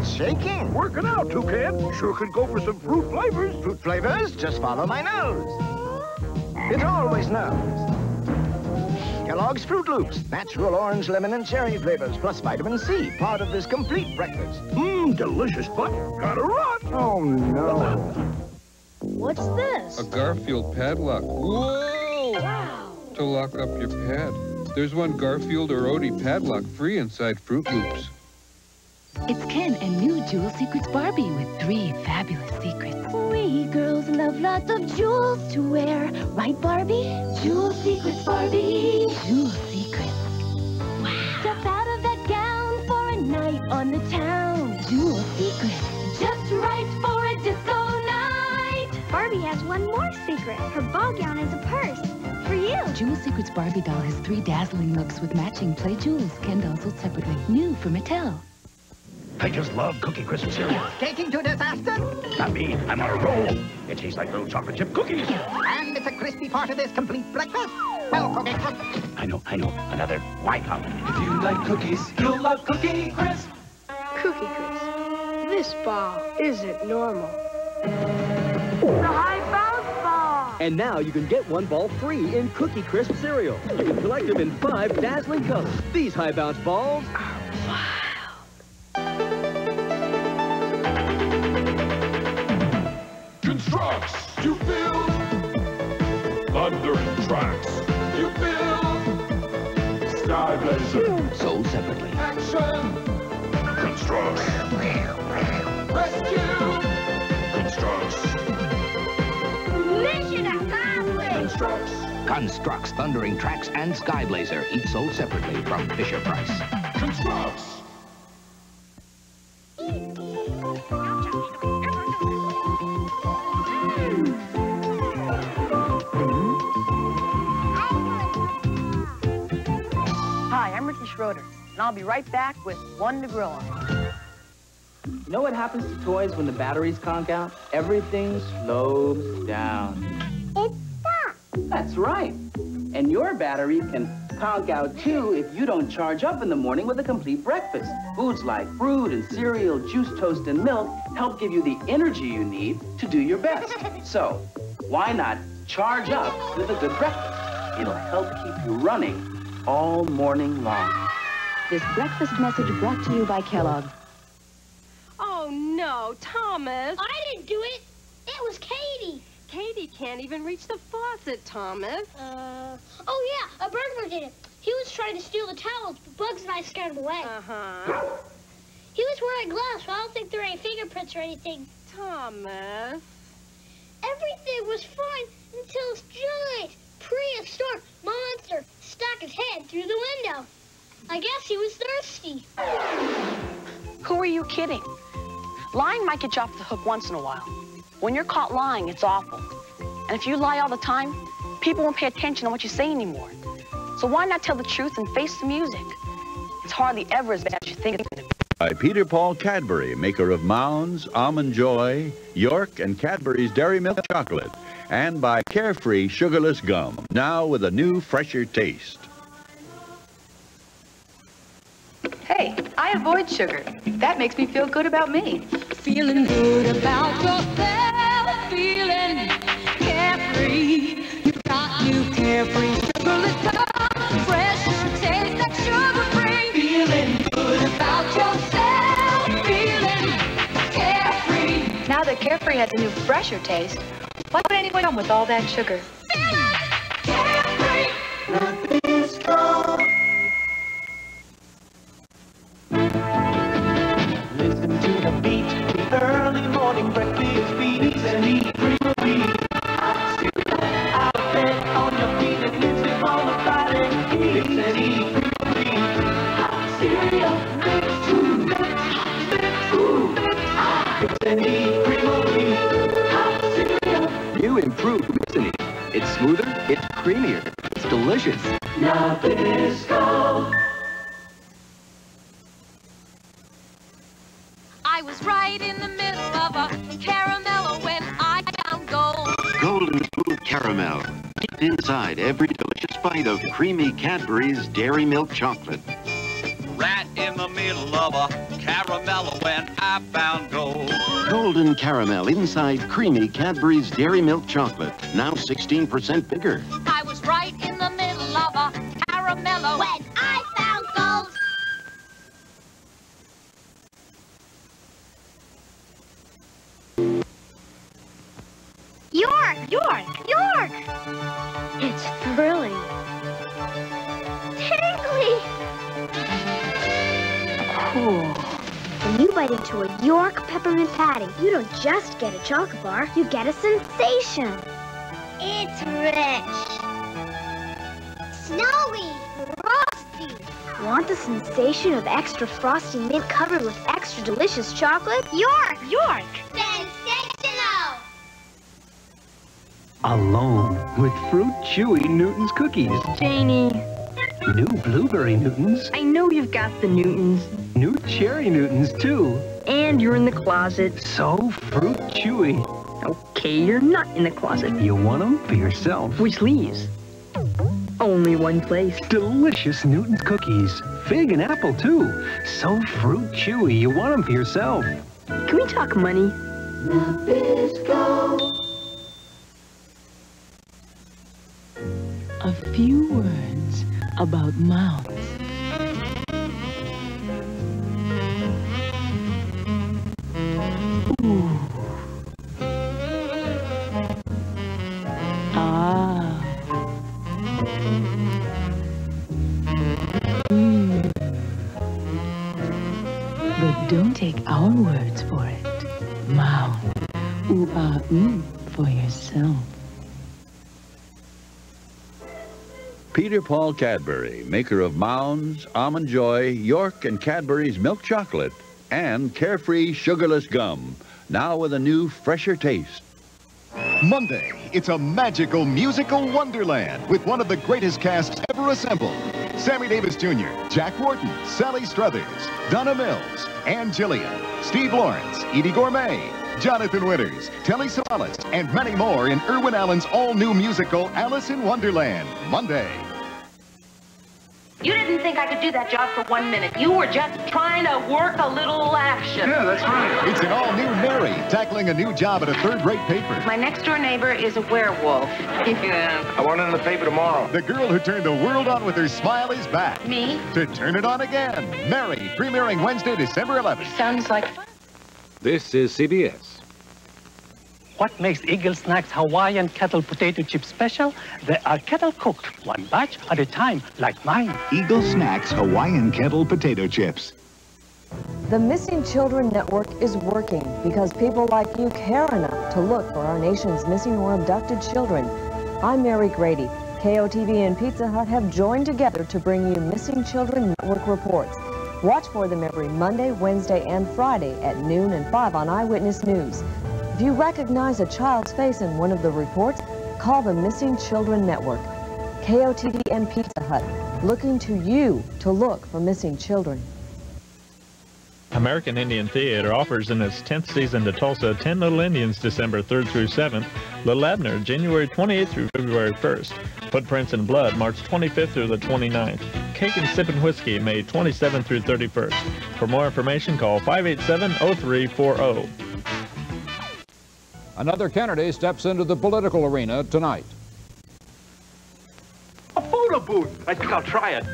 Say, Ken. Working out, Toucan. Sure could go for some fruit flavors. Fruit flavors? Just follow my nose. It always knows. Kellogg's Froot Loops. Natural orange, lemon, and cherry flavors, plus vitamin C. Part of this complete breakfast. Mmm, delicious, but gotta run. Oh, no. What's this? A Garfield padlock. Whoa! Wow. To lock up your pad. There's one Garfield or Odie padlock free inside Froot Loops. It's Ken and new Jewel Secrets Barbie with three fabulous secrets. We girls love lots of jewels to wear, right, Barbie? Jewel secrets, Barbie. Jewel Secrets. Wow. Step out of that gown for a night on the town. Jewel Secrets. Just right for a disco night. Barbie has one more secret. Her ball gown is a purse. For you. Jewel Secrets Barbie doll has three dazzling looks with matching play jewels. Ken dolls sold separately. New for Mattel. I just love Cookie Crisp cereal. Taking to disaster? Not me. I'm on a roll. It tastes like little chocolate chip cookies. And it's a crispy part of this complete breakfast. Well, Cookie Crisp. I know, I know. Another white out. If you like cookies, you'll love Cookie Crisp. Cookie Crisp. This ball isn't normal. The high bounce ball. And now you can get one ball free in Cookie Crisp cereal. You can collect them in five dazzling colors. These high bounce balls Constructs, you build. Thundering tracks, you build. Sky Blazer, Sold separately. action. Constructs. Rescue. Constructs. Mission accomplished. Constructs. Constructs, Thundering Tracks, and Skyblazer, each sold separately from Fisher Price. Constructs. Schroeder, and I'll be right back with one to grill on. You know what happens to toys when the batteries conk out? Everything slows down. It stopped. That's right. And your battery can conk out too if you don't charge up in the morning with a complete breakfast. Foods like fruit and cereal, juice, toast, and milk help give you the energy you need to do your best. So, why not charge up with a good breakfast? It'll help keep you running all morning long. This breakfast message brought to you by Kellogg. Oh, no, Thomas. I didn't do it. It was Katie. Katie can't even reach the faucet, Thomas. Uh, oh yeah, a burglar did it. He was trying to steal the towels, but Bugs and I scared him away. Uh-huh. He was wearing gloves, so I don't think there are any fingerprints or anything. Thomas. Everything was fine until this giant prehistoric monster stuck his head through the window. I guess he was thirsty. Who are you kidding? Lying might get you off the hook once in a while. When you're caught lying, it's awful. And if you lie all the time, people won't pay attention to what you say anymore. So why not tell the truth and face the music? It's hardly ever as bad as you think it's going to be. By Peter Paul Cadbury, maker of Mounds, Almond Joy, York, and Cadbury's Dairy Milk Chocolate. And by Carefree Sugarless Gum, now with a new, fresher taste. I avoid sugar. That makes me feel good about me. Feeling good about yourself, feeling carefree. You got new carefree sugarless gum, fresher taste that sugar free. Feeling good about yourself, feeling carefree. Now that Carefree has a new, fresher taste, why would anyone come with all that sugar? Creamier, it's delicious. Nabisco. I was right in the middle of a caramel when I found gold. Golden smooth caramel. Deep inside every delicious bite of creamy Cadbury's Dairy Milk Chocolate. Right in the middle of a caramel when I found gold. Golden caramel inside creamy Cadbury's Dairy Milk Chocolate. Now 16% bigger. York! York! It's thrilling. Tingly! Cool. When you bite into a York peppermint patty, you don't just get a chocolate bar, you get a sensation. It's rich. Snowy. Frosty. Want the sensation of extra frosty mint covered with extra delicious chocolate? York! York! Alone with Fruit Chewy Newton's cookies. Janie, New Blueberry Newtons. I know you've got the Newtons. New Cherry Newtons, too. And you're in the closet. So Fruit Chewy. Okay, you're not in the closet. You want them for yourself. Which leaves? Only one place. Delicious Newton's cookies. Fig and apple, too. So Fruit Chewy. You want them for yourself. Can we talk money? Few words about. Ooh. Ah. Mm. But don't take our words for it. Mouth. Ooh, ah, mm, for yourself. Peter Paul Cadbury, maker of Mounds, Almond Joy, York and Cadbury's Milk Chocolate, and Carefree Sugarless Gum, now with a new, fresher taste. Monday, it's a magical musical wonderland with one of the greatest casts ever assembled. Sammy Davis Jr., Jack Warden, Sally Struthers, Donna Mills, Ann Jillian, Steve Lawrence, Eydie Gormé, Jonathan Winters, Telly Savalas, and many more in Irwin Allen's all-new musical Alice in Wonderland, Monday. You didn't think I could do that job for one minute. You were just trying to work a little action. Yeah, that's right. It's an all-new Mary, tackling a new job at a third-rate paper. My next door neighbor is a werewolf. yeah. I want it in the paper tomorrow. The girl who turned the world on with her smile is back. Me? To turn it on again. Mary, premiering Wednesday, December 11th. Sounds like fun. This is CBS. What makes Eagle Snacks Hawaiian kettle potato chips special? They are kettle cooked, one batch at a time, like mine. Eagle Snacks Hawaiian Kettle Potato Chips. The Missing Children Network is working because people like you care enough to look for our nation's missing or abducted children. I'm Mary Grady. KOTV and Pizza Hut have joined together to bring you Missing Children Network reports. Watch for them every Monday, Wednesday, and Friday at noon and 5 on Eyewitness News. If you recognize a child's face in one of the reports, call the Missing Children Network. KOTV and Pizza Hut, looking to you to look for missing children. American Indian Theater offers in its 10th season to Tulsa 10 Little Indians December 3rd through 7th, Little Abner January 28th through February 1st, Footprints in Blood March 25th through the 29th, Cake and Sippin' Whiskey May 27th through 31st. For more information, call 587-0340. Another Kennedy steps into the political arena tonight. A photo booth. I think I'll try it.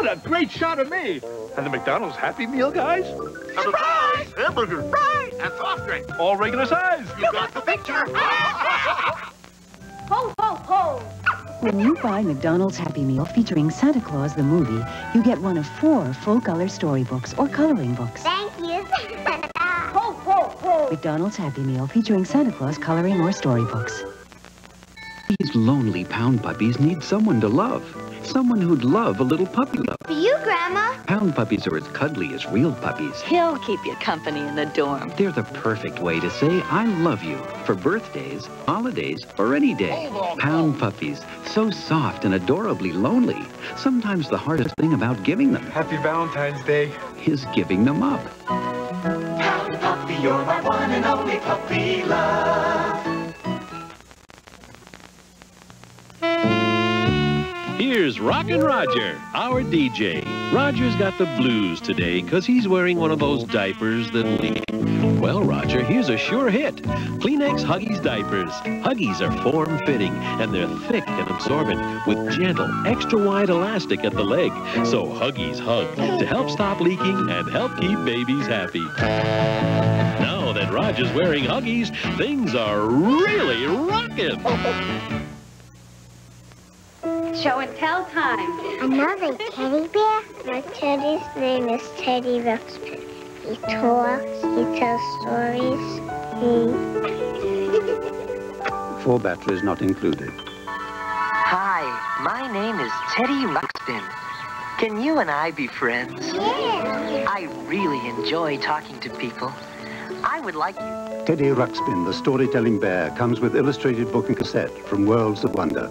What a great shot of me. And the McDonald's Happy Meal, guys? Surprise! Hamburger, fries, and soft drink. All regular size. You got the picture. Ho, ho, ho! When you buy McDonald's Happy Meal featuring Santa Claus the movie, you get one of four full-color storybooks or coloring books. Thank you. ho, ho, ho! McDonald's Happy Meal featuring Santa Claus coloring or storybooks. These lonely pound puppies need someone to love. Someone who'd love a little puppy love. For you, Grandma. Pound puppies are as cuddly as real puppies. He'll keep you company in the dorm. They're the perfect way to say I love you for birthdays, holidays, or any day. Pound puppies, so soft and adorably lonely. Sometimes the hardest thing about giving them Happy Valentine's Day. is giving them up. Pound puppy, you're my one and only puppy love. Here's Rockin' Roger, our DJ. Roger's got the blues today because he's wearing one of those diapers that leak. Well, Roger, here's a sure hit. Kleenex Huggies diapers. Huggies are form-fitting, and they're thick and absorbent with gentle, extra-wide elastic at the leg. So Huggies hug to help stop leaking and help keep babies happy. Now that Roger's wearing Huggies, things are really rocking. Show and tell time. Another teddy bear? My teddy's name is Teddy Ruxpin. He talks, he tells stories, he... Four batteries not included. Hi, my name is Teddy Ruxpin. Can you and I be friends? Yeah. I really enjoy talking to people. I would like you... Teddy Ruxpin, the storytelling bear, comes with illustrated book and cassette from Worlds of Wonder.